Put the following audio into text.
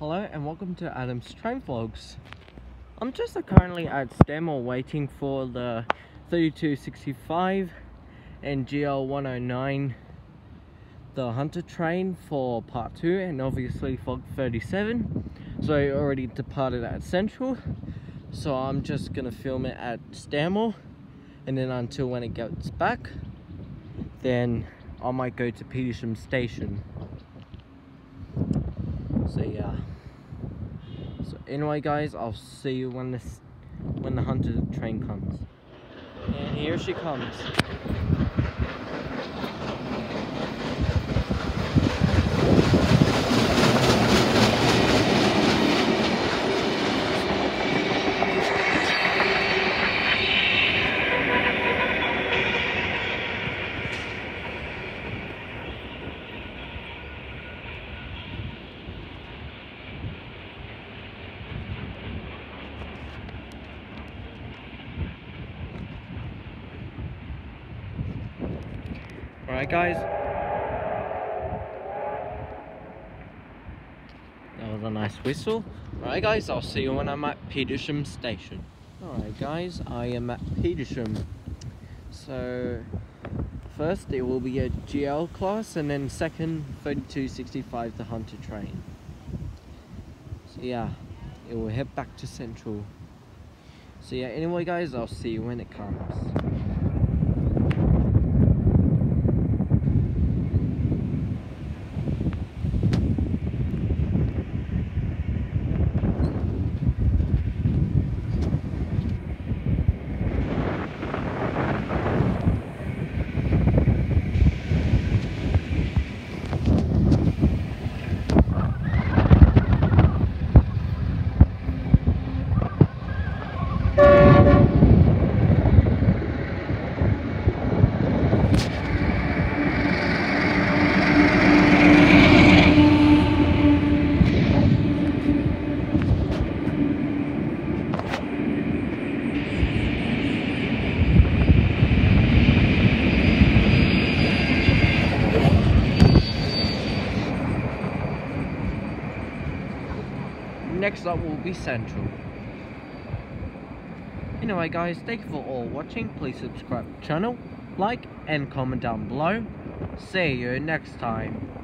Hello and welcome to Adam's Train Vlogs. I'm just currently at Stanmore waiting for the 3265 and GL109 the Hunter train for part 2 and obviously Vlog 37 so I already departed at Central so I'm just gonna film it at Stanmore and then until when it gets back then I might go to Petersham Station so yeah. So anyway guys I'll see you when this when the Hunter train comes. And here she comes Alright guys. That was a nice whistle. Alright guys, I'll see you when I'm at Petersham Station. Alright guys, I am at Petersham. So, first it will be a GL class and then second 3265 the Hunter train. So yeah, it will head back to Central. So yeah, anyway guys, I'll see you when it comes. Next up will be Central. Anyway guys, thank you for all watching. Please subscribe to the channel, like and comment down below. See you next time.